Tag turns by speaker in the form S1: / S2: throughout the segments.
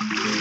S1: Thank you.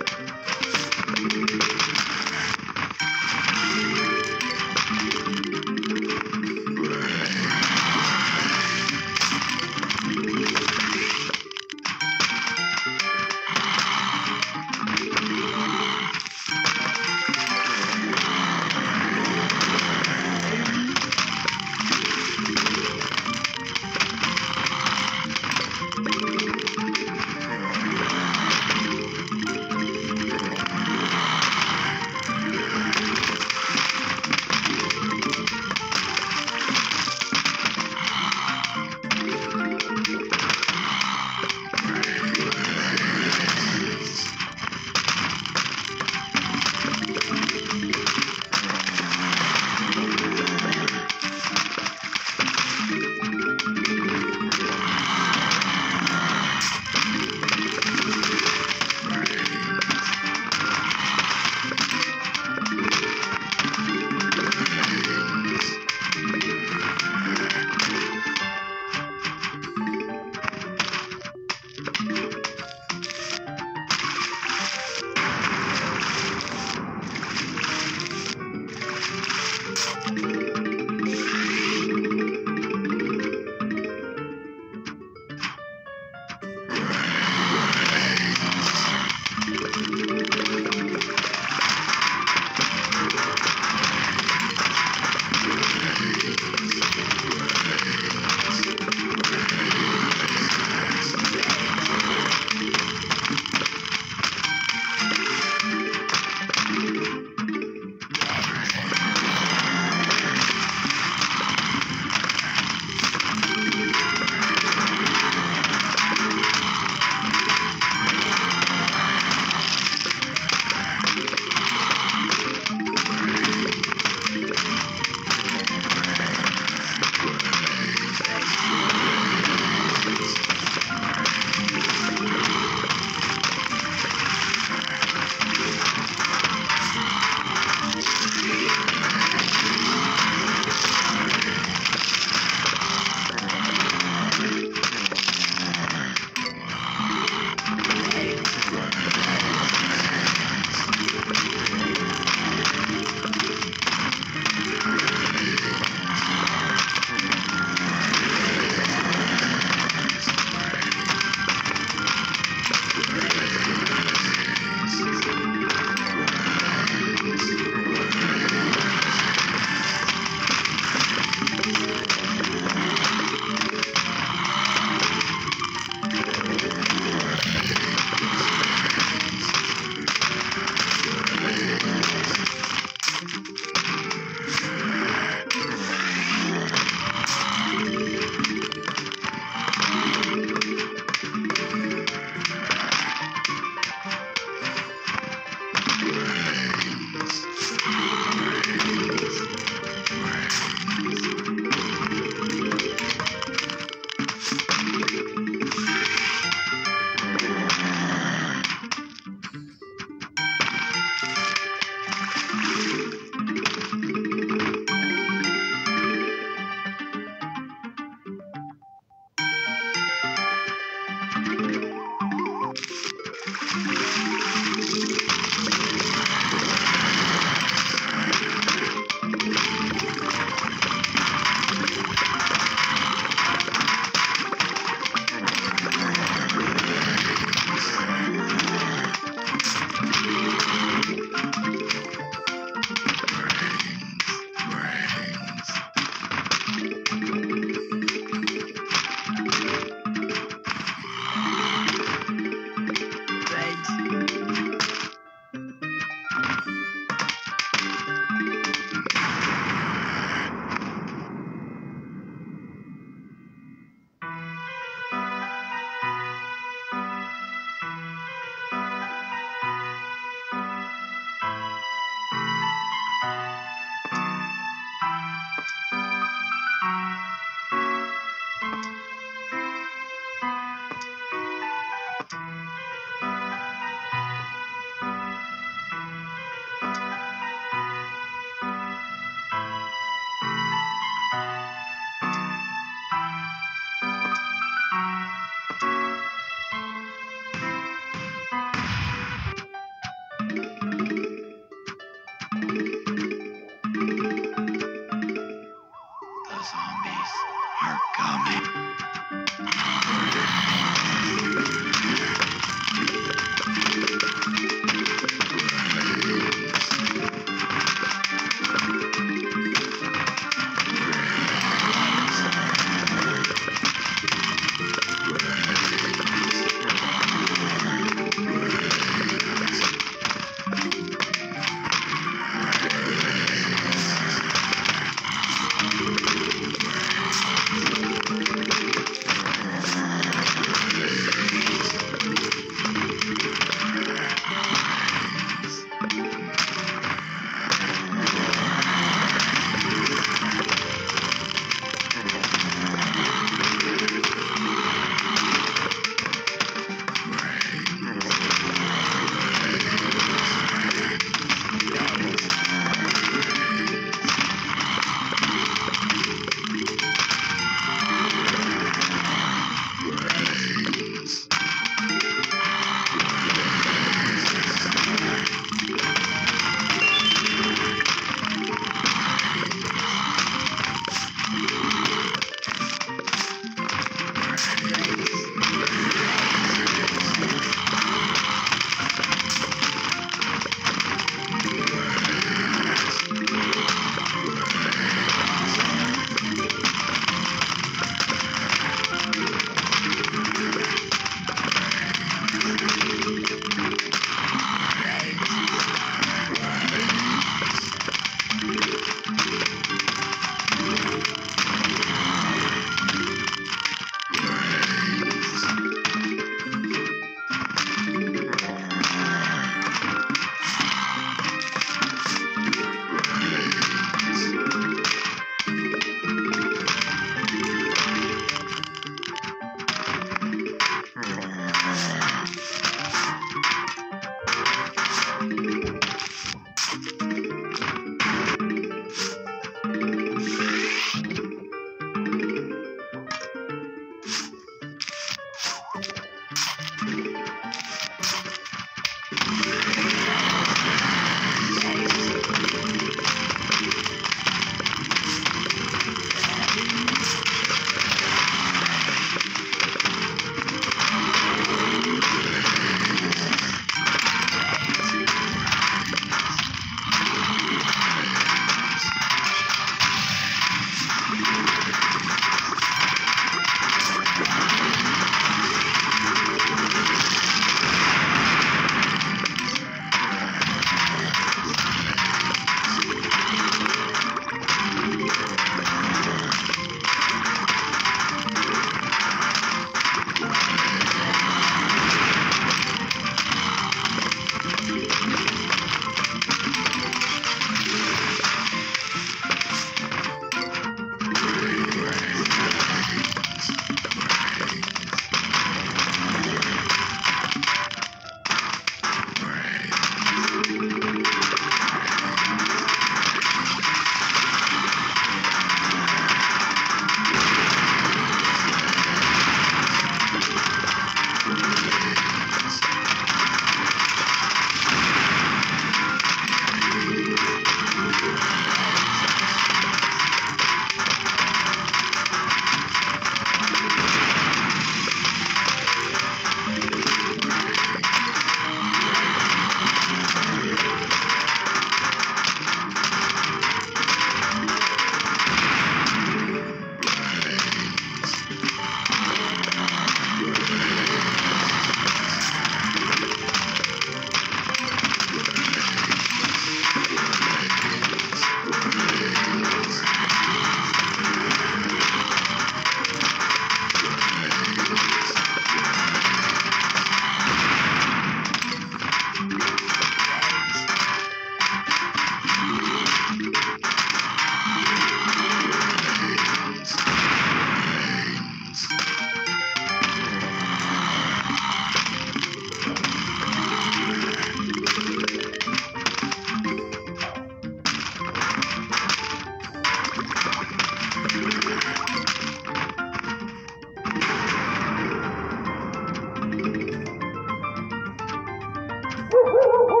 S1: Woo-hoo-hoo-hoo!